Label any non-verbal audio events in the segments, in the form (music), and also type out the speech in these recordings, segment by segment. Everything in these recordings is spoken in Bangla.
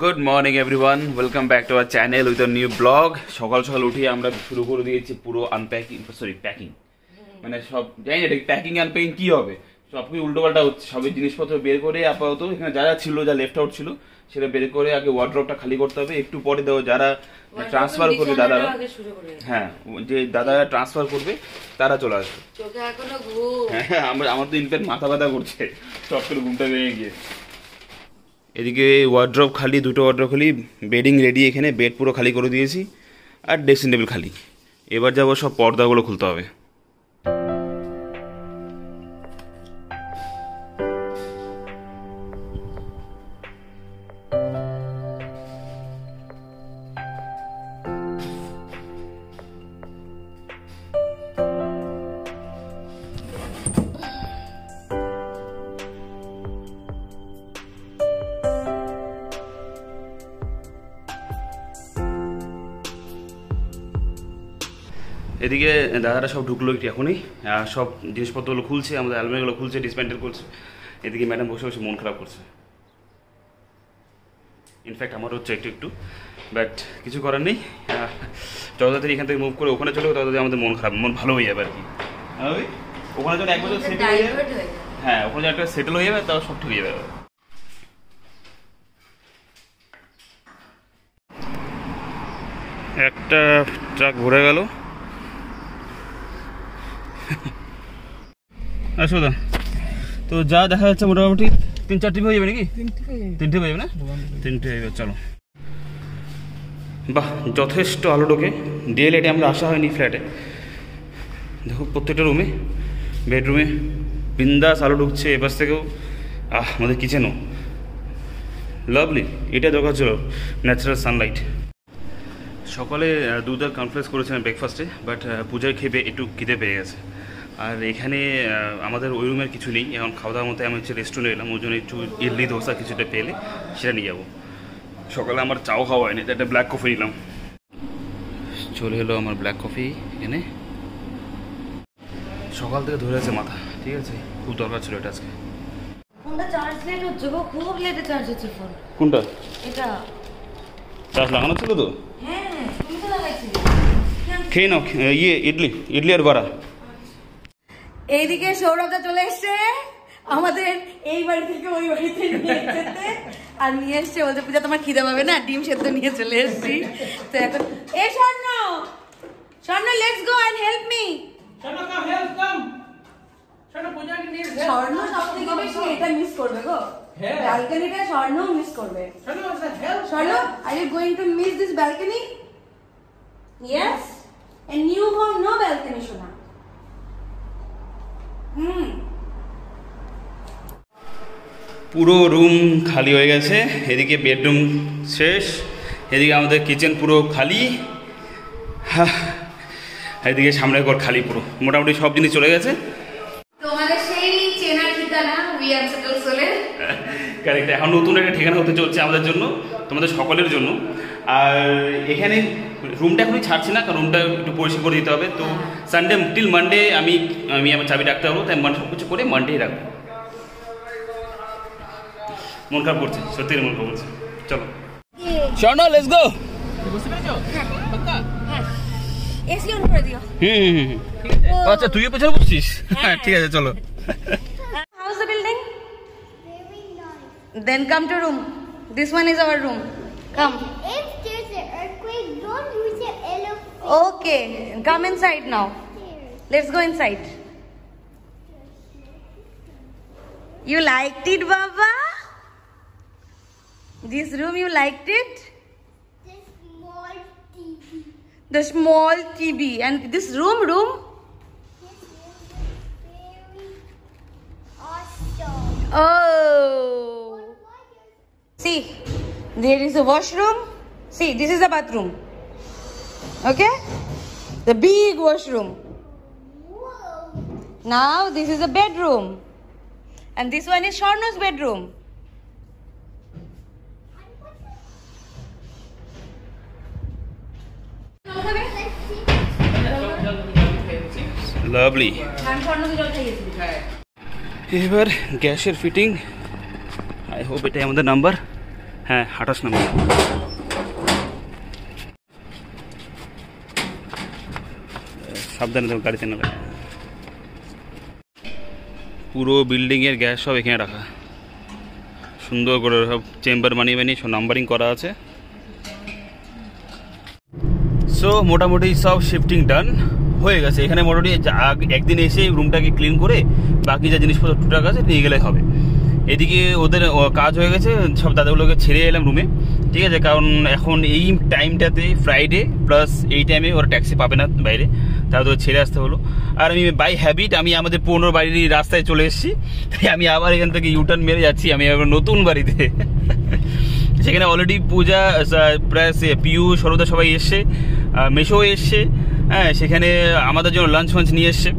Good morning everyone welcome back to our channel with new blog সকাল সকাল উঠে আমরা শুরু করে দিয়েছি পুরো আনপ্যাকিং সরি প্যাকিং মানে সব জানি না প্যাকিং আনপ্যাকিং কি হবে? সব কিছু উল্টো পাল্টা হচ্ছে। সবই জিনিসপত্র বের করে আপাতত এখানে যা যা ছিল যা লেফট আউট ছিল সেটা বের করে আগে ওয়ার্ড্রপটা খালি করতে হবে। একটু পরে দেবো যারা ট্রান্সফার করবে দাদারা। হ্যাঁ যে দাদারা ট্রান্সফার করবে তারা চলে আসবে। হ্যাঁ আমার আমার তো ইনফ্যাক্ট মাথা ব্যথা করছে। চট করে ঘুমটা ভেঙে গিয়ে এদিকে ওয়ার্ড্রপ খালি, দুটো ওয়ার্ড্রপ খালি বেডিং রেডি এখানে বেড পুরো খালি করে দিয়েছি, আর ড্রেসিং টেবিল খালি। এবার যাব সব পর্দাগুলো খুলতে হবে। এদিকে দাদারা সব ঢুকলো একটু এখনই সব জিনিসপত্রগুলো খুলছে আমাদের অ্যালবামগুলো খুলছে ডিসমেন্টেল করছে। এদিকে ম্যাডাম বসে বসে মন খারাপ করছে। ইনফ্যাক্ট আমার হচ্ছে একটু একটু বাট কিছু করার নেই। যত তাড়াতাড়ি এখান থেকে মুভ করে ওখানে চলে তত আমাদের মন খারাপ মন ভালো হয়ে যাবে আর কি। হ্যাঁ? ওখানে যখন এক বছর সেটেল হয়ে হয়ে যাবে। হ্যাঁ ওখানে একটা সেটেল হয়ে যাবে তাও সব ঠিক হয়ে যাবে। একটা ট্রাক ঘুরে গেল। আসো দা তো যা দেখা যাচ্ছে মোটামুটি তিন চারটি হয়ে যাবে নাকি? তিনটে হয়ে যাবে। না? তিনটে হয়ে যাবে চলো। বাহ যথেষ্ট আলো ঢোকে। ডে লাইটে আমরা আসা হয়নি ফ্ল্যাটে দেখো প্রত্যেকটা রুমে বেডরুমে বিন্দাস আলো ঢুকছে এপাশ থেকেও। আহ আমাদের কিচেনও লাভলি এটা দরকার ছিল ন্যাচারাল সানলাইট সকালে দুধ আর কনফ্লেক্স করেছিলাম ব্রেকফাস্টে বাট পূজায় খেপে একটু খিদে পেয়ে গেছে। আর এখানে আমাদের ওই রুমের কিছু নেই এখন খাওয়া দাওয়ার মতো আমি হচ্ছে রেস্টুরেন্টে এলাম ওই জন্য একটু ইডলি দোসা কিছুটা পেলে সেটা নিয়ে যাব। সকালে আমার চাও খাওয়া হয়নি একটা ব্ল্যাক কফি নিলাম। চলে এলো আমার ব্ল্যাক কফি এখানে সকাল থেকে ধরে আছে মাথা ঠিক আছে? খুব দরকার ছিল এটা আজকে। ফোনটা চার্জ লেট হচ্ছে গো খুব লেটে চার্জ হচ্ছে ফোন কোনটা? এটা। চার্জ লাগানো ছিল তো? হ্যাঁ। খেয়ে নাও ইয়ে ইডলি ইডলি আর বড়া। এইদিকে সৌরভদা চলে এসছে। আমাদের এই বাড়ি থেকে ওই বাড়িতে নিয়ে যেতে। আর নিয়ে এসছে বলতে পূজা তোমার খিদে পাবে না? ডিম সেদ্ধ নিয়ে চলে এসছি। তো এখন এ Swarna! Swarna let's go and help me. Swarna সব থেকে বেশি এটা মিস করবে গো। হ্যাঁ। ব্যালকনিটা স্বর্ণ মিস করবে. Swarna are you going to miss this balcony yes new home no balcony শোনা হুম। পুরো রুম খালি হয়ে গেছে এদিকে বেডরুম শেষ এদিকে আমাদের কিচেন পুরো খালি। হাহ, এদিকে সামনের ঘর খালি পুরো মোটামুটি সব জিনিস চলে গেছে। তোমাদের সেই চেনা ঠিকানা উই আর সেটেল সোলে কারেক্ট এখন নতুন একটা ঠিকানা হতে চলছে আমাদের জন্য তোমাদের সকলের জন্য। আর এখানে রুমটা এখনই ছাড়ছি না কারণ রুমটা একটু পরিষ্কার করে দিতে হবে। তো সানডে টিল মানডে আমি আমি আমার চাবি রাখতে পারব তাই মানে সব কিছু করে মানডেই রাখব। মন খারাপ করছে সত্যি মন খারাপ করছে। চলো। স্বর্ণ লেটস গো হুম হুম আচ্ছা তুইও পেছনে বসছিস হ্যাঁ। ঠিক আছে চলো। How's the building? Then come to room. This one is our room. Come. Okay. Come inside now. Let's go inside. You liked it, Baba? This room you liked it? The small TV. The small TV and this room room. This room is very awesome. Oh. See, there is a washroom. See, this is the bathroom. Okay? The big washroom. Whoa. Now this is a bedroom. And this one is Sharno's bedroom. Lovely এবার গ্যাসের ফিটিং আই হোপ এটাই আমাদের নাম্বার হ্যাঁ আঠাশ নম্বর সাবধানে তো গাড়িতে না পুরো বিল্ডিংয়ের গ্যাস সব এখানে রাখা। সুন্দর করে সব চেম্বার বানিয়ে বানিয়ে সব নাম্বারিং করা আছে। সো মোটামুটি সব শিফটিং ডান হয়ে গেছে। এখানে মোটামুটি একদিন এসে রুমটাকে ক্লিন করে বাকি যা জিনিসপত্র টুকটাক আছে নিয়ে গেলে হবে। এদিকে ওদের কাজ হয়ে গেছে, সব দাদাগুলোকে ছেড়ে এলাম রুমে ঠিক আছে, কারণ এখন এই টাইমটাতে ফ্রাইডে প্লাস এই টাইমে ওরা ট্যাক্সি পাবে না বাইরে। তাহলে তো ছেড়ে আসতে হলো। আর আমি বাই হ্যাবিট আমি আমাদের পুরনো বাড়ির রাস্তায় চলে এসেছি। তাই আমি আবার এখান থেকে ইউটার্ন মেরে যাচ্ছি, আমি আবার নতুন বাড়িতে। সেখানে অলরেডি পূজা প্রায় পিউ, সরদা সবাই এসছে মেশো এসছে হ্যাঁ সেখানে আমাদের জন্য লাঞ্চ ফাঞ্চ নিয়ে এসছে।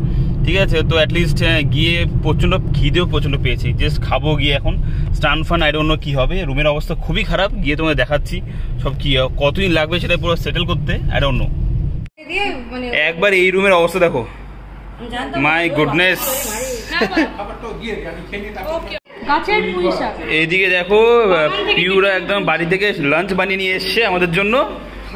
ঠিক আছে? তো অ্যাটলিস্ট গিয়ে প্রচণ্ড খিদেও প্রচণ্ড পেয়েছি। জাস্ট খাব গিয়ে এখন। স্টান ফান আই ডোন্ট নো কী হবে। রুমের অবস্থা খুবই খারাপ। গিয়ে তোমাকে দেখাচ্ছি সব কি কতদিন লাগবে সেটা পুরো সেটেল করতে? আই ডোন্ট নো মানে একবার এই রুমের অবস্থা দেখো। মাই গুডনেস এইদিকে দেখো পিউরা একদম বাড়ি থেকে লাঞ্চ বানিয়ে নিয়ে এসছে আমাদের জন্য।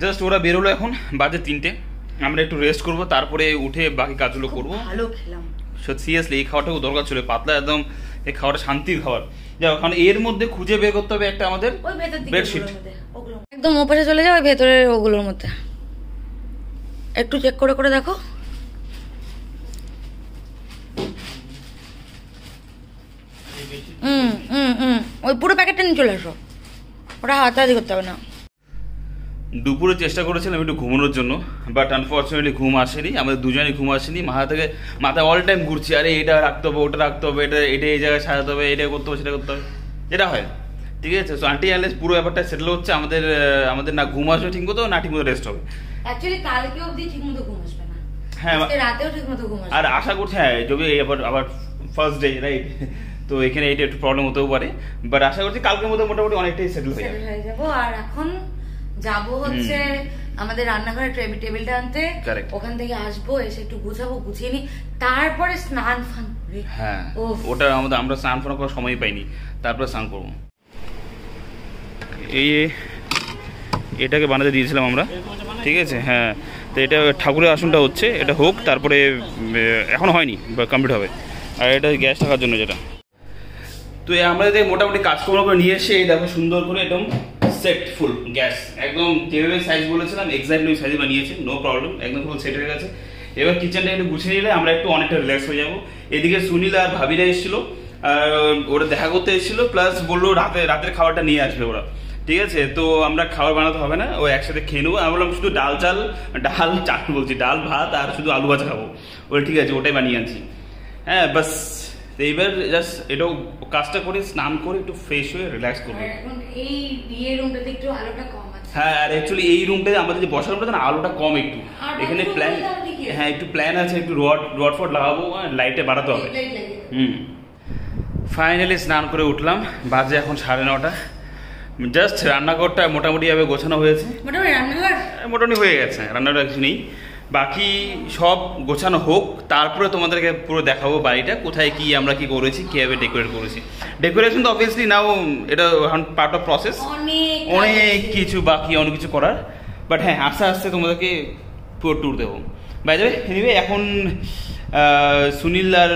জাস্ট ওরা বেরোলো এখন বাজে তিনটে। আমরা একটু রেস্ট করব তারপরে উঠে বাকি কাজগুলো করব। ভালো খেলাম। সিরিয়াসলি এই খাওয়াটাও দরকার ছিল পাতলা একদম এই খাওয়াটা শান্তির খাবার। যাও কারণ এর মধ্যে খুঁজে বের করতে হবে একটা আমাদের ভেতর বেডশিট। একদম ওপাশে চলে যাও ওই ভেতরের ওগুলোর মধ্যে। একটু চেক করে করে দেখো। হুম হুম হুম ওই পুরো প্যাকেটটা নিয়ে চলে আসো। ওটা হাতাহাতি করতে হবে না। দুপুরে চেষ্টা করেছিলাম একটু ঘুমানোর জন্য বাট আনফর্চুনেটলি ঘুম আসেনি আমাদের দুজনেই ঘুম আসেনি। মাথা থেকে মাথায় অল টাইম ঘুরছি আরে এটা রাখতে হবে ওটা রাখতে হবে এটা এটা এই জায়গায় সাজাতে হবে এটা করতে হবে সেটা করতে হবে এটা হয়। ঠিক আছে? সো আন্টি আনলেস পুরো ব্যাপারটা সেটেল হচ্ছে আমাদের আমাদের না ঘুম আসবে ঠিক মতো না ঠিক মতো রেস্ট হবে। অ্যাকচুয়ালি কালকে অবধি ঠিক মতো ঘুম আসবে না। হ্যাঁ, রাতেও ঠিক মতো ঘুম আসবে আর আশা করছি হ্যাঁ যদি আবার আবার ফার্স্ট ডে রাইট তো এখানে এটা একটু প্রবলেম হতেও পারে বাট আশা করছি কালকের মধ্যে মোটামুটি অনেকটাই সেটেল হয়ে যাব আর এখন যাব হচ্ছে আমাদের রান্নাঘরে টেবিল টেবিলটা আনতে ওখান থেকে আসব এসে একটু গুছাবো গুছিয়ে নি তারপরে স্নান ফান হ্যাঁ। ওটা আমাদের আমরা স্নান ফান করার সময় পাইনি। তারপরে স্নান করব। এই এটাকে বানাতে দিয়েছিলাম আমরা। ঠিক আছে? হ্যাঁ। তো এটা ঠাকুরের আসনটা হচ্ছে এটা হোক তারপরে এখন হয়নি বা কমপ্লিট হবে। আর এটা গ্যাস থাকার জন্য যেটা। তো আমাদের মোটামুটি কাজকর্ম করে নিয়ে এসে এই দেখো সুন্দর করে একদম সেট ফুল গ্যাস একদম যেভাবে সাইজ বলেছিলাম এক্স্যাক্টলি ওই সাইজে বানিয়েছে নো প্রবলেম একদম ফুল সেট হয়ে গেছে এবার কিচেনটা একটু গুছিয়ে নিলে আমরা একটু অনেকটা রিল্যাক্স হয়ে যাব। এদিকে সুনীল আর ভাবিরা এসেছিল আর ওরা দেখা করতে এসেছিল প্লাস বলল রাতে, রাতের খাবারটা নিয়ে আসবে ওরা। ঠিক আছে? তো আমরা খাবার বানাতে হবে না, ও একসাথে খেয়ে নেব। আমি বললাম, শুধু ডাল চাল ডাল চাল বলছি, ডাল, ভাত আর শুধু আলু ভাজা খাব। ওটা ঠিক আছে, ওটাই বানিয়ে আনছি। হ্যাঁ বাস তো এইবার জাস্ট এটাও কাজটা করে স্নান করে একটু ফ্রেশ হয়ে রিল্যাক্স করব এখন এই বিয়ের রুমটাতে একটু আলোটা কম আছে। হ্যাঁ আর অ্যাকচুয়ালি এই রুমটাতে আমাদের যে বসার রুমটাতে না আলোটা কম একটু। এখানে প্ল্যান। হ্যাঁ একটু প্ল্যান আছে একটু রড রড ফড লাগাবো আর লাইটে বাড়াতে হবে। হুম। ফাইনালি স্নান করে উঠলাম বাজে এখন সাড়ে নটা। জাস্ট রান্নাঘরটা মোটামুটি মোটামুটিভাবে গোছানো হয়েছে। মোটামুটি রান্নাঘর? মোটামুটি হয়ে গেছে রান্নাটা কিছু নেই। বাকি সব গোছানো হোক তারপরে তোমাদেরকে পুরো দেখাবো বাড়িটা কোথায় কি আমরা কি করেছি কীভাবে ডেকোরেট করেছি। ডেকোরেশন তো অবভিয়াসলি নাও এটা পার্ট অফ প্রসেস অনেক কিছু বাকি অনেক কিছু করার। বাট হ্যাঁ আস্তে আস্তে তোমাদেরকে পুরো ট্যুর দেবো। বাই যাবে এনিওয়ে এখন সুনীল আর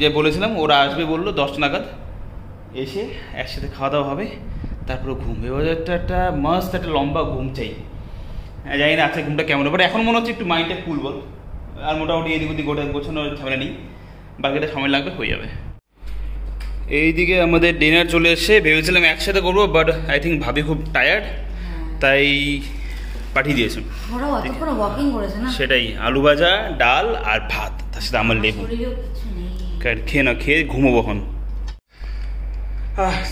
যে বলেছিলাম ওরা আসবে বলল দশটা নাগাদ। এসে একসাথে খাওয়া দাওয়া হবে তারপরে ঘুম। এবার একটা একটা মাস্ট একটা লম্বা ঘুম চাই। জানি না আজকে ঘুমটা কেমন বাট এখন মনে হচ্ছে একটু মাইন্ডটা কুল বল। আর মোটামুটি এদিক ওদিক গোটা গোছানোর ঝামেলা নেই। বাকিটা সময় লাগবে হয়ে যাবে। এইদিকে আমাদের ডিনার চলে এসে ভেবেছিলাম একসাথে করব বাট আই থিঙ্ক ভাবি খুব টায়ার্ড তাই পাঠিয়ে দিয়েছে। ওরা অতক্ষণ ওয়াকিং করেছে না? সেটাই আলু ভাজা ডাল আর ভাত তার সাথে আমার লেবু। খেয়ে না খেয়ে ঘুমোবো এখন।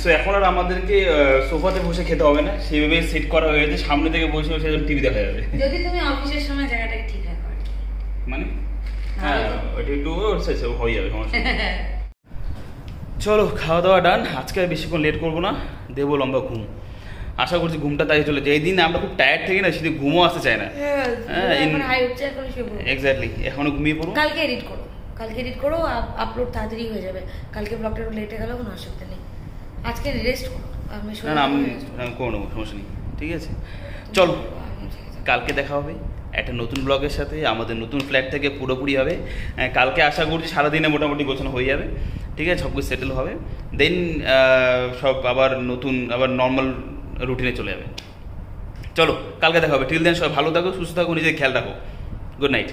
সো এখন আর আমাদেরকে সোফাতে বসে খেতে হবে না। সেইভাবে সেট করা হয়েছে সামনে থেকে বসে বসে টিভি দেখা যাবে। যদি তুমি অফিসের সময় জায়গাটাকে ঠিক রাখো মানে? হ্যাঁ একটু হয়ে যাবে সমস্যা নেই। (laughs) চলো খাওয়া দাওয়া ডান। আজকে আর বেশিক্ষণ লেট করব না। দেবো লম্বা ঘুম। আশা করছি ঘুমটা তাই চলে যেই দিন আমরা খুব টায়ার্ড থাকি না সেদিন ঘুমও আসতে চায় না। হ্যাঁ, in- এখন। এক্স্যাক্টলি ঘুমিয়ে পড়ব। কালকে এডিট করো। কালকে এডিট করো আপলোড তাড়াতাড়ি হয়ে যাবে। কালকে ব্লগটা একটু লেটে গেলেও কোনো অসুবিধা নেই। আজকে রেস্ট না না আমি আমি করে নেব সমস্যা নেই। ঠিক আছে? চলো। কালকে দেখা হবে। একটা নতুন ব্লগের সাথে আমাদের নতুন ফ্ল্যাট থেকে পুরোপুরি হবে। কালকে আশা করছি সারাদিনে মোটামুটি গোছানো হয়ে যাবে। ঠিক আছে? সব কিছু সেটেল হবে দেন সব আবার নতুন আবার নর্মাল রুটিনে চলে যাবে। চলো কালকে দেখা হবে। টিল দেন সবাই ভালো থাকো সুস্থ থাকো নিজের খেয়াল রাখো। Good night